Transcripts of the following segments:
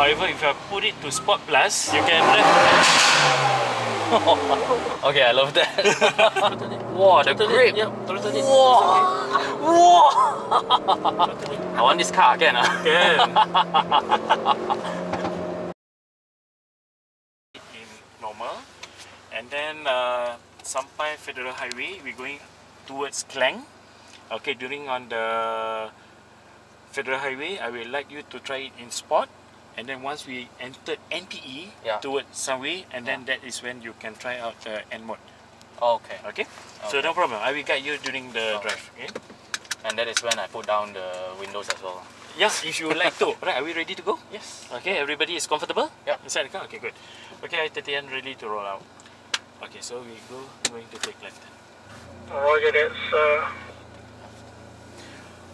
However, if I put it to Sport Plus, you can. Okay, I love that. wow, the grip. Yep. Wow. Wow. I want this car again. Can. in normal, and then uh, sampai Federal Highway, we're going towards Klang. Okay, during on the Federal Highway, I will like you to try it in sport. And then once we entered NTE Yeah. towards Sunway, and then that is when you can try out the N mode. Okay. Okay? So no problem. I will guide you during the Okay. drive. Okay? And that is when I put down the windows as well. Yes, if you would like to. Right, are we ready to go? Yes. Okay, everybody is comfortable? Yeah. Inside the car? Okay, good. Okay, Tatian ready to roll out. Okay, so we go going to take left. Roger that, sir.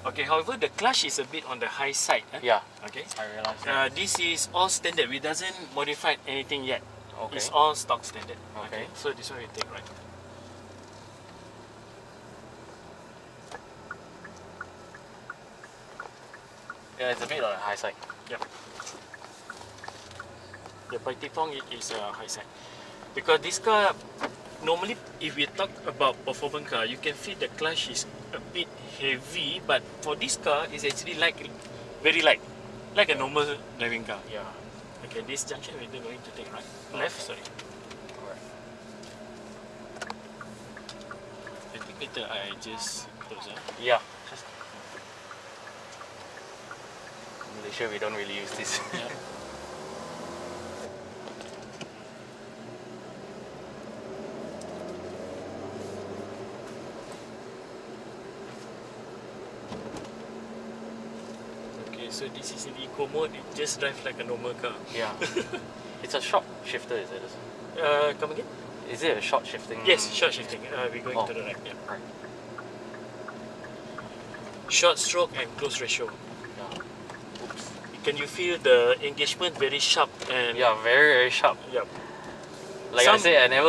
Okay, however, the clutch is a bit on the high side. eh? Yeah, Okay. I realize that. Uh, this is all standard. We doesn't modify anything yet. okay. It's all stock standard. Okay. So this one we take right. Yeah, it's a bit on the high side. Yep. The it is a high side. Because this car, normally if we talk about performance car, you can feel the clutch is a bit heavy, but for this car, it's actually like very light, like a normal driving car. Yeah. Okay, this junction we're going to take right, left. Sorry. I think later I just close. it. Yeah. Just Malaysia, we don't really use this. Yeah. Okay, so this is in eco mode. It just drives like a normal car. yeah. It's a short shifter, is it? Uh, come again? Is it a short shifting? Yes, short shifting. Uh, we're going Oh. to the right. Yeah. Right. Short stroke and close ratio. Yeah. Oops. Can you feel the engagement very sharp and Yeah, very very sharp. yeah. Like I Some- said, I never,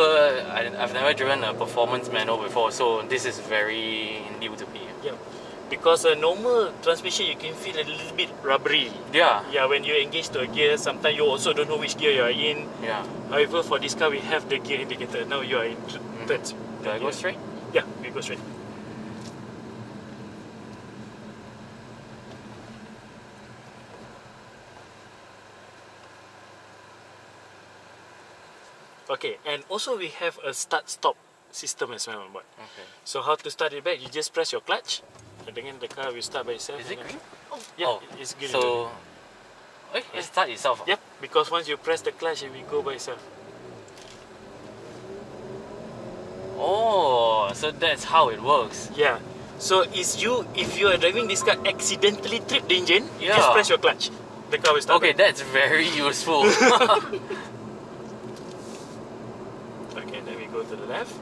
I, I've never driven a performance manual before, so this is very new to me. Yeah. Because a normal transmission you can feel a little bit rubbery. Yeah. Yeah, when you engage to a gear, sometimes you also don't know which gear you are in. Yeah. However, for this car, we have the gear indicator. Now you are in th- mm-hmm. third. Do I go straight? Yeah, we go straight. Okay, and also we have a start-stop system as well on board. Okay. So how to start it back? You just press your clutch, and then the car will start by itself. Is it green? Yeah, oh, it's green. So, eh, it start itself. Yep, because once you press the clutch, it will go by itself. Oh, so that's how it works. Yeah. So is you if you are driving this car accidentally trip the engine, you just press your clutch. The car will start. Okay, that's very useful. Okay, then we go to the left.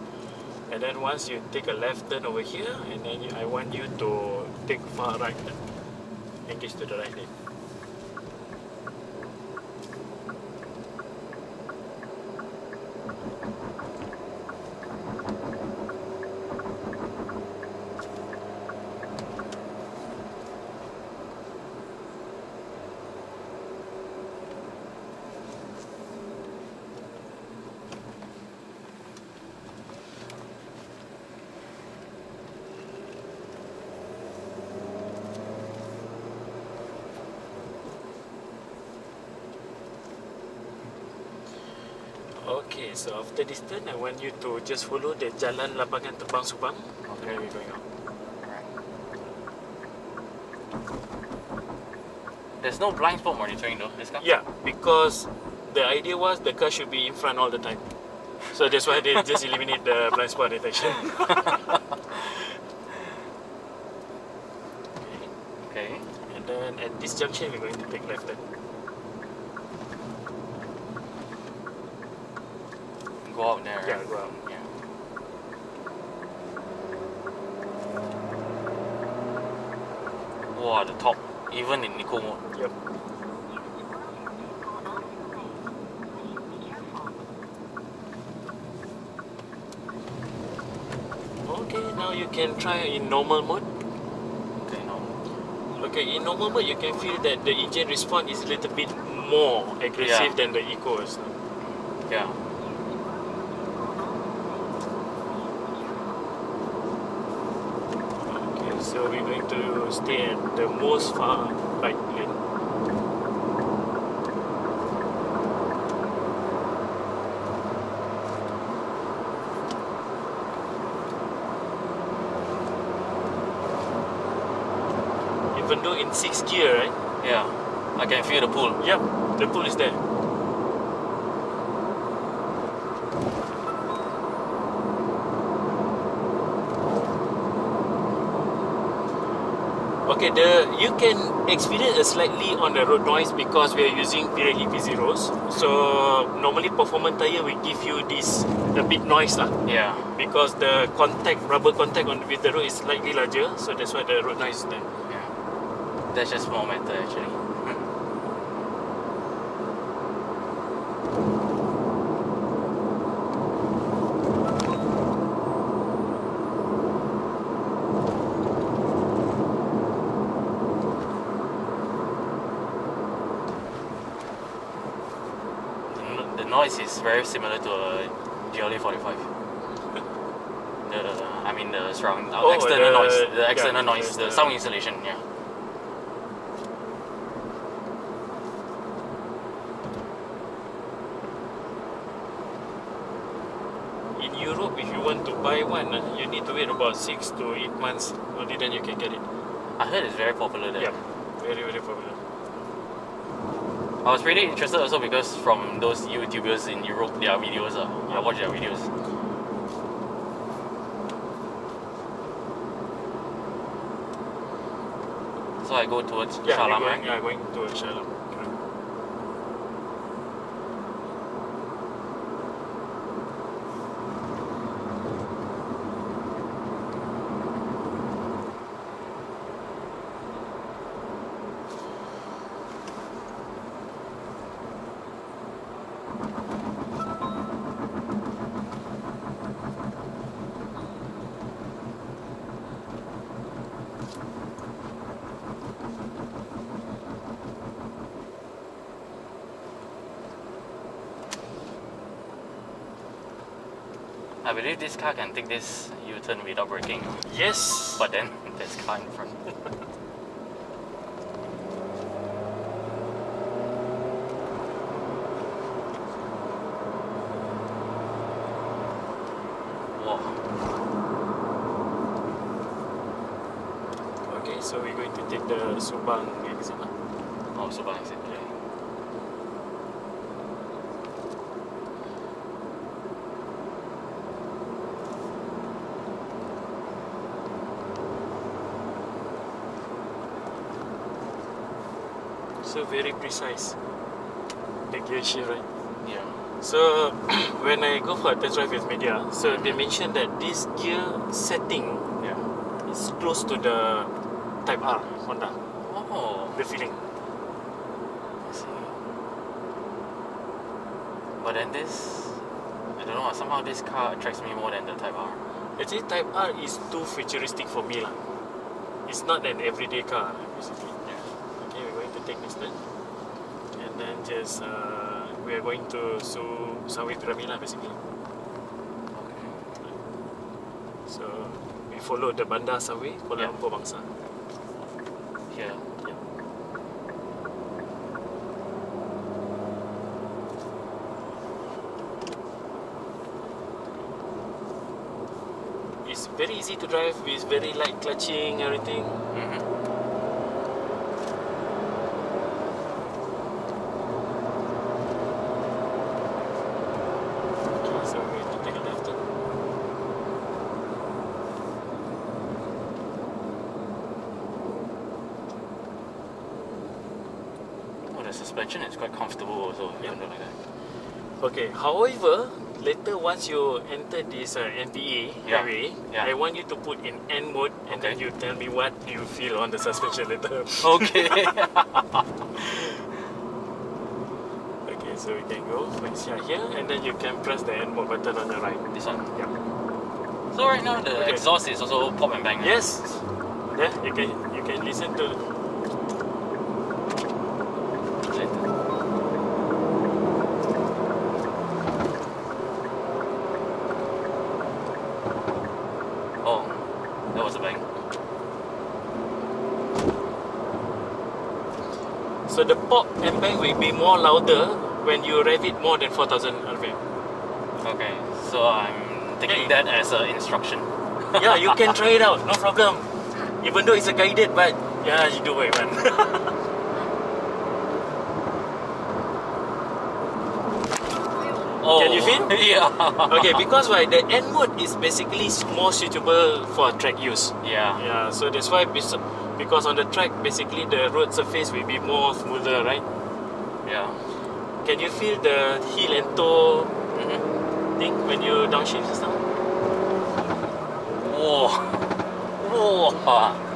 And then once you take a left turn over here, and then I want you to take far right. Engage to the right lane. Okay, so after this turn, I want you to just follow the jalan lapangan terbang Subang. Okay, we're going out. There's no blind spot monitoring though, this car? Yeah, because the idea was the car should be in front all the time. So that's why they just eliminate the blind spot detection. okay. Okay. And then at this junction, we're going to take left turn. Go out there. Yeah, right? go out. Yeah. Wow, the top, even in eco mode. Yep. Okay, now you can try in normal mode. Okay, no. Okay, in normal mode, you can feel that the engine response is a little bit more aggressive Yeah. than the Ecos. Yeah. Okay, so we're going to stay at the most far right lane. Even though in sixth gear, right? Yeah. I can feel the pull. Yep, the pull is there. Okay, the you can experience a slightly on the road noise because we are using Pirelli P0s. So normally performance tire will give you this a bit noise lah Yeah. because the contact rubber contact on with the road is slightly larger, so that's why the road noise is there. Yeah. That's just more matter actually. Very similar to a GLA 45. The, I mean the surround uh, Oh, external the- noise, the yeah, external noise, the- sound insulation. Yeah. In Europe, if you want to buy one, you need to wait about six to eight months. Only then you can get it. I heard it's very popular there. Yeah, very very popular. I was really interested also because from those YouTubers in Europe, their videos. Uh, I watch their videos. So I go towards Yeah, Shah Alam. going, right? yeah, going to Shah Alam. I believe this car can take this U-turn without braking. Yes. But then there's car in front. Whoa. Okay, so we're going to take the Subang exit. Oh, Subang exit. Okay. So very precise. The gear shift, right? Yeah. So when I go for a test drive with media, so they mentioned that this gear setting Yeah. is close to the Type R Honda. Oh, The feeling. But then this, I don't know. Somehow this car attracts me more than the Type R. Actually, Type R is too futuristic for me lah. It's not an everyday car basically. Yeah. Okay, we're going to take this turn, and then just uh, we are going to Su Sunway Pyramid lah basically. Okay. So we follow the Bandar Sunway Kuala Yeah. Lumpur Bangsa. Here. Yeah. It's very easy to drive. It's very light clutching, everything. Mm-hmm. Okay, so we're going to take a left turn. Oh, the suspension is quite comfortable also. Yeah. Even though like that. Okay, however, later once you enter this uh, MPA Yeah. highway, Yeah. I want you to put in N mode and then you tell me what you feel on the suspension later. Okay. okay, so we can go from here and then you can press the N mode button on the right. this one. Yeah. So right now the Okay. exhaust is also pop and bang. Yes. Yeah, you can you can listen to Later. So the pop and bang will be more louder when you rev it more than 4000 RPM. Okay, so I'm taking Yeah. that as an instruction. yeah, you can try it out, no problem. Even though it's a guided, but yeah, you do it, want. Oh, Can you oh. feel? yeah. okay, because why the N mode is basically more suitable for track use. Yeah. Yeah, so that's why because on the track basically the road surface will be more smoother, right? Yeah. Can you feel the heel and toe Mm-hmm. thing when you downshift now? Whoa. Whoa.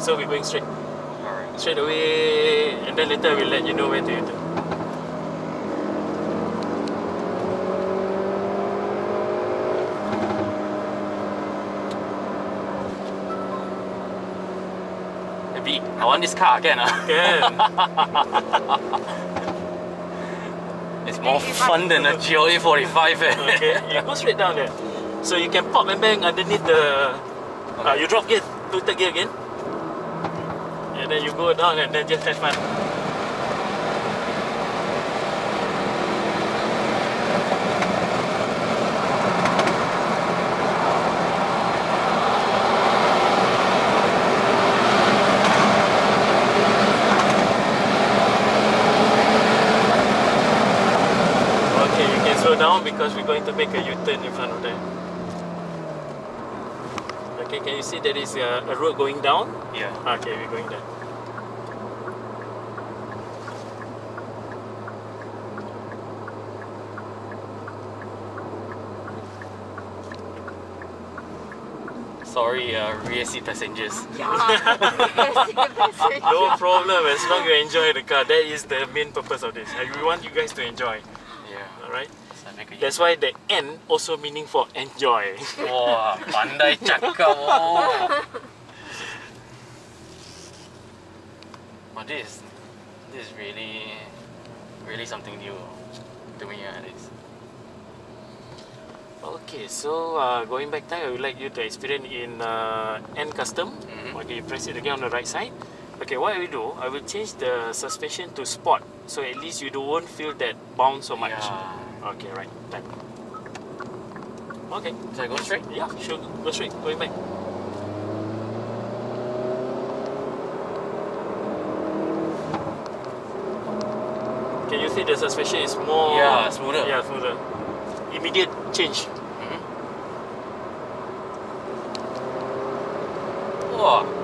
So we're going straight, straight away, and then later we'll let you know where to U-turn. Maybe I want this car again. ah. Can. It's more fun than a GLA 45. Eh? okay, you go straight down there. So you can pop and bang underneath the. Uh, you drop gear to third gear again. And then you go down and then just have fun. Okay, you can slow down because we're going to make a U-turn in front of there. Okay, can you see there is a, a road going down? Yeah. Okay, we're going there. Sorry, uh, rear seat passengers. No problem, as long as you enjoy the car. That is the main purpose of this. We want you guys to enjoy. Yeah. Alright? That's why the N also meaning for enjoy. Wah, pandai cakap. Oh. oh, this, this is really, really something new to me. Uh, this. Okay, so uh, going back time, I would like you to experience in uh, N custom. Mhm. Okay, you press it again on the right side. Okay, what I will do, I will change the suspension to sport, so at least you don't feel that bounce so much. Yeah. Okay, right, done. Okay, So I go straight? yeah, sure, go straight, going back. Can you see the suspension is more? Yeah, smoother. Yeah, smoother. Immediate change. Mhm. Wah.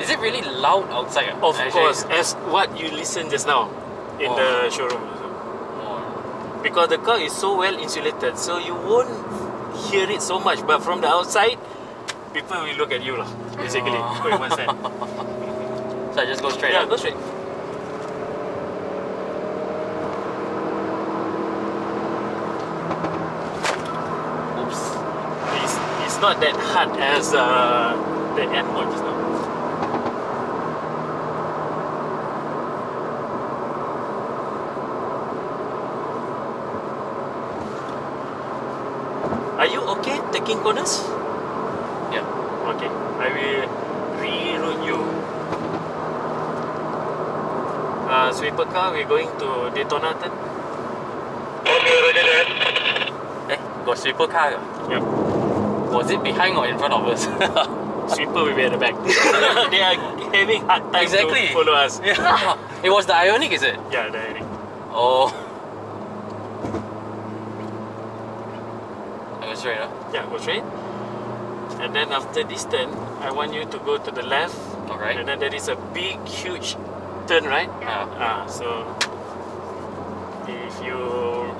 Is it really loud outside? Of Actually? course, as what you listen just now in Oh. the showroom. Oh. Because the car is so well insulated, so you won't hear it so much. But from the outside, people will look at you, lah. Basically, Oh. one side. So I just go straight yeah, up? go straight. Oops. It's, it's not that hard as uh, the N mode just now. Are you okay taking corners? Yeah. Okay, I will reroute you. Uh, sweeper car, we're going to Daytona turn. Okay, roger that. Eh, got sweeper car. ke? Yep. Was it behind or in front of us? Sweeper will be at the back. they are having hard time Exactly. to follow us. yeah. It was the Ioniq, is it? Yeah, the Ioniq. Oh. I go straight, huh? Yeah, go straight. And then after this turn, I want you to go to the left. Alright. And then there is a big, huge turn, right? Ah. Ah, so if you're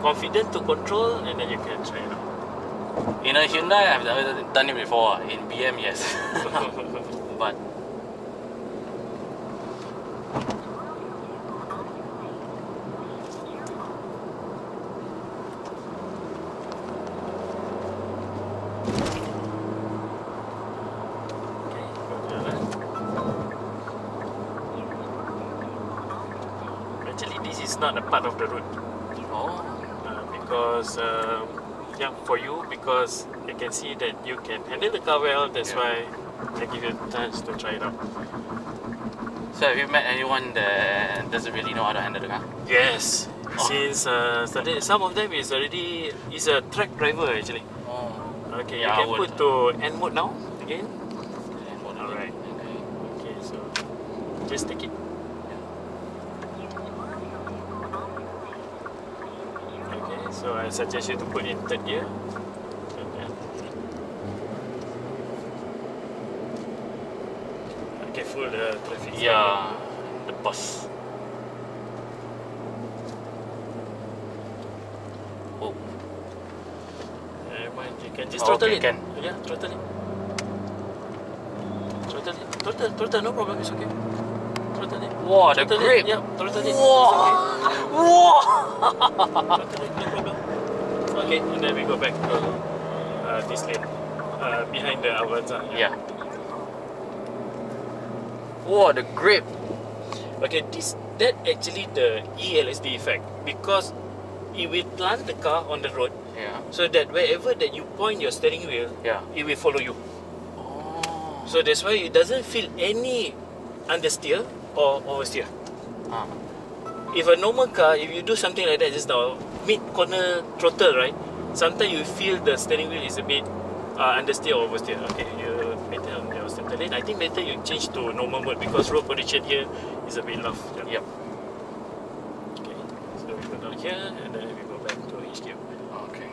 confident to control, and then you can try it out. In a Hyundai, I've never done it before. In BM, yes. but Okay, go jalan. Actually, this is not a part of the route oh, uh, because um, yeah, for you because I can see that you can handle the car well. That's Yeah. why I give you a chance to try it out. so have you met anyone that doesn't really know how to handle the car? Yes, Oh. since uh, started, some of them is already is a track driver actually. Oh, Okay, Yeah, I you can put to N mode now again. So I suggest you to put in third gear. Uh, Careful the traffic. Yeah, the bus. Oh, Never mind, you can just Oh, throttle okay, it. can. Yeah, throttle it. Throttle it. Throttle, throttle, no problem, it's okay. Throttle it. Wow, the Throttle grip. It. Yeah, throttle it. Wow. It's okay. Whoa! Totally, no and then we go back to uh, this lane. Uh, behind the Avanza. Yeah. Wow, the grip. Okay, this that actually the ELSD effect because it will plant the car on the road Yeah. so that wherever that you point your steering wheel, Yeah. it will follow you. Oh. So that's why it doesn't feel any understeer or oversteer. Ah. If a normal car, if you do something like that just now, mid corner throttle, right? Sometimes you feel the steering wheel is a bit uh, understeer or oversteer. Okay, you better on your center lane. I think better you change to normal mode because road condition here is a bit rough. Yep. Okay, so we go down here and then we go back to HQ. Okay.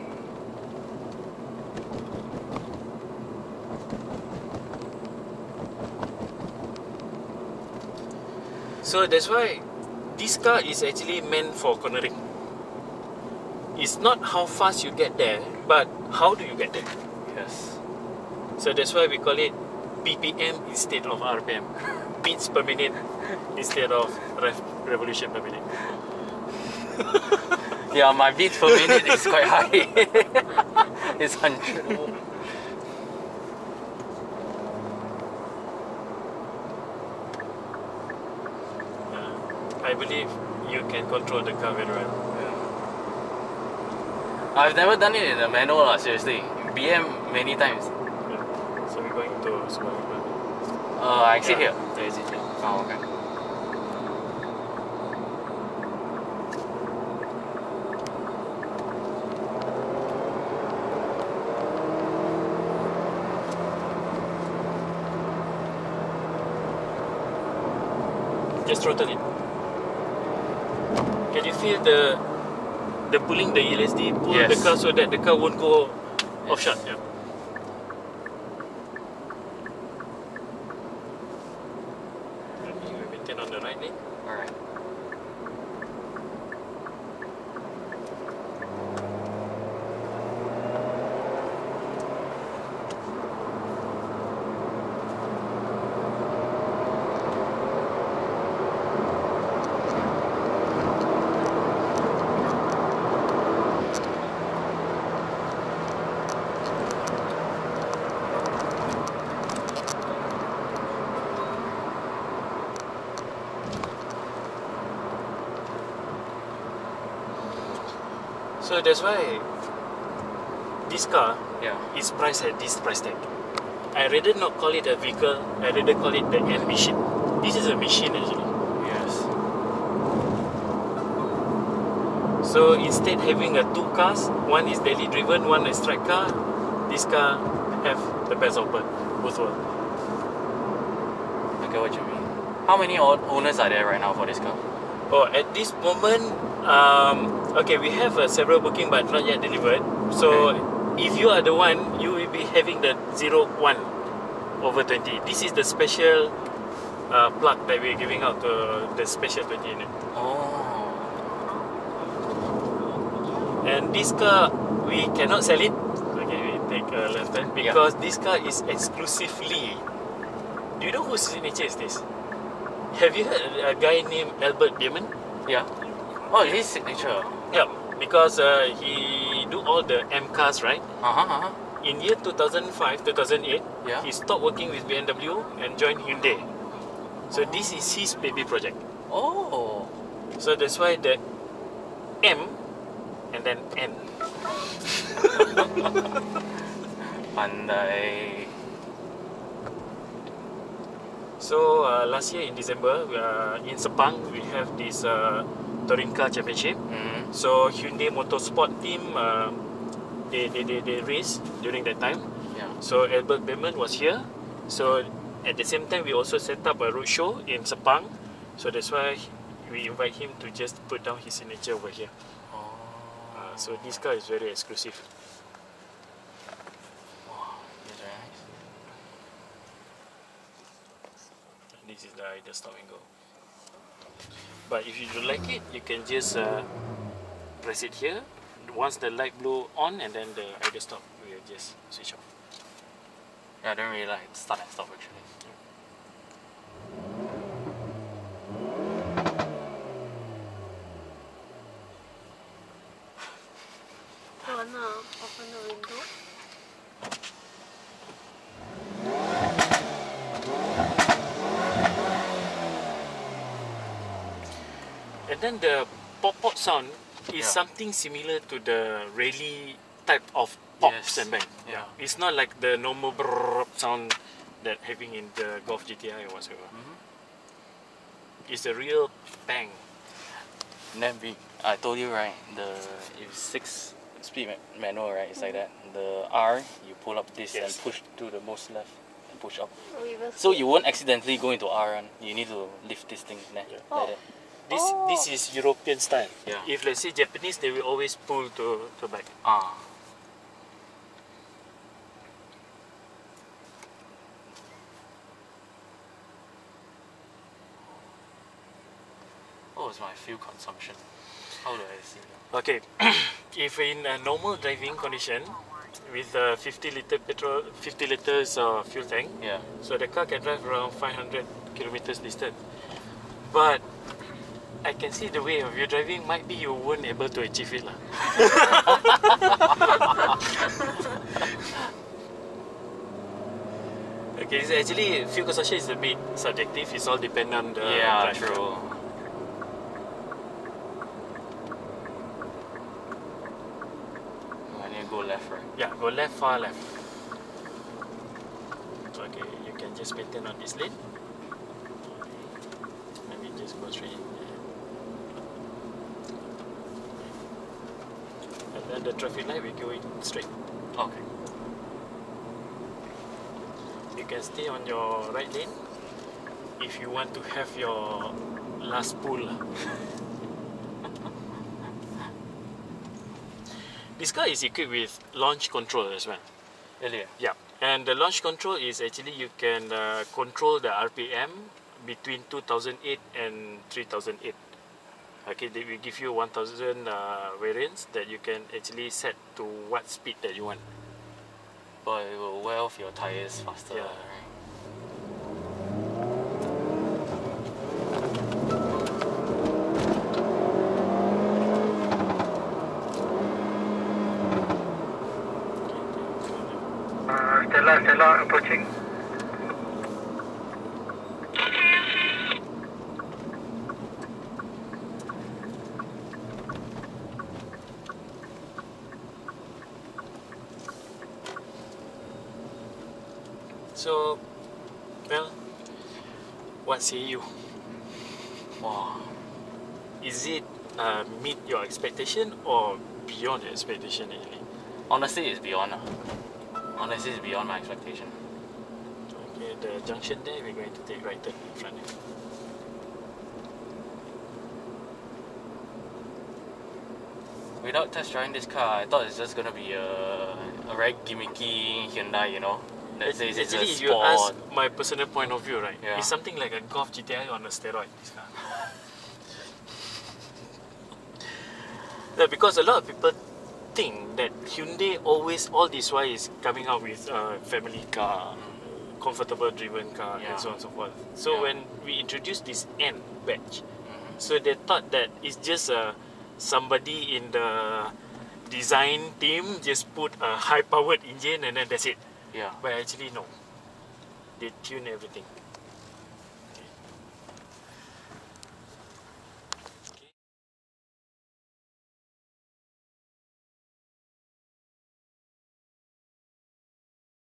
So that's why this car is actually meant for cornering. It's not how fast you get there, but how do you get there. Yes. So that's why we call it BPM instead of RPM. Beats per minute instead of rev- revolution per minute. Yeah, my beats per minute is quite high. it's 100. Uh, I believe you can control the car very well. I've never done it in a manual, lah, seriously. BM many times. Yeah. So we're going to Subaru. Uh, I exit here. Yeah, exit here. Oh, okay. Just throttle it. Can you feel the the pulling the ELSD pull the Yes. car so that the car won't go off shot? Yeah. So that's why this car Yeah. is priced at this price tag. I rather not call it a vehicle, I rather call it the N machine. This is a machine actually. Yes. So instead having a two cars, one is daily driven, one is track car, this car have the best of both, both world. I get what you mean. How many owners are there right now for this car? Oh, at this moment, um, okay, we have uh, several booking but not yet delivered. So if you are the one, you will be having the 01 over 20. This is the special uh, plug that we're giving out to the special 20 unit. Oh. And this car, we cannot sell it. Okay, we take a left turn because this car is exclusively. Do you know whose signature is this? Have you heard a guy named Albert Biermann? Yeah. Oh, his signature. Yeah, because uh, he do all the M cars, right? Uh huh. Uh-huh. In year 2005, 2008, Yeah. he stopped working with BMW and joined Hyundai. So this is his baby project. Oh. So that's why the M and then N. Pandai. So uh, last year in December, we are in Sepang, we have this uh, touring car championship. Mm. So Hyundai Motorsport team, uh, they, they, they, they race during that time. Yeah. So Albert Behrman was here. So at the same time, we also set up a road show in Sepang. So that's why we invite him to just put down his signature over here. Oh. Uh, so this car is very exclusive. This is the idle stop and go. But if you don't like it, you can just uh, press it here. Once the light blue on, and then the idle stop will just switch off. Yeah, I don't really like start and stop actually. Wanna open the window? Then the pop pop sound is Yeah. something similar to the rally type of pops Yes. and bang. Yeah. It's not like the normal brrrr sound that having in the Golf GTI or whatsoever. Mhm. It's a real bang. Then we, I told you right, the if six speed ma- manual right, it's like that. The R you pull up this and push to the most left and push up. Reverse So you won't accidentally go into R one. You need to lift this thing there. Yeah. Oh. Like that. This Oh. this is European style. Yeah. If let's say Japanese, they will always pull to to back. Ah. What was my fuel consumption? How do I see that? Okay, if in a normal driving condition with a 50 liter petrol, 50 liters of fuel tank, Yeah. so the car can drive around 500 kilometers distance. But I can see the way of you driving might be you weren't able to achieve it lah. okay, so actually fuel consumption is a bit subjective. It's all dependent on the yeah, drive. true. I need to go left, right? Yeah, go left, far left. So, okay, you can just maintain on this lane. Let me just go straight in there. Then the traffic light will go in straight. Okay. You can stay on your right lane if you want to have your last pull. this car is equipped with launch control as well. Really? Yeah, and the launch control is actually you can uh, control the RPM between 2008 and 3008. Okay, they will give you 1000 uh, variants that you can actually set to what speed that you want. But it will wear off your tires faster, Yeah. right? Uh, Stella, Stella approaching. So, well, what say you? Wow. Is it uh, meet your expectation or beyond your expectation actually? Honestly, it's beyond. Uh. Honestly, it's beyond my expectation. Okay, the junction there we're going to take right turn in front. Without test driving this car, I thought it's just gonna be a, a very gimmicky Hyundai, you know, that says it's a Actually, if you ask my personal point of view, right? Yeah. It's something like a Golf GTI on a steroid. This car. Yeah, because a lot of people think that Hyundai always all this while is coming out with a family car, comfortable driven car, Yeah. and so on and so forth. So Yeah. when we introduced this N batch, Mhm. so they thought that it's just a somebody in the design team just put a high powered engine and then that's it. Yeah. But actually no. They tune everything.